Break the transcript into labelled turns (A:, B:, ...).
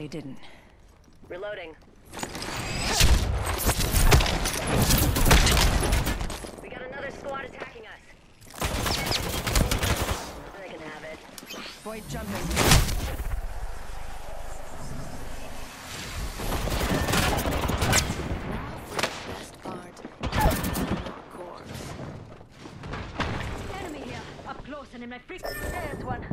A: They didn't.
B: Reloading. We got another squad attacking us. They can have it.
A: Void jumping.
C: Best part. Enemy here. Up close and in my freak. There's one.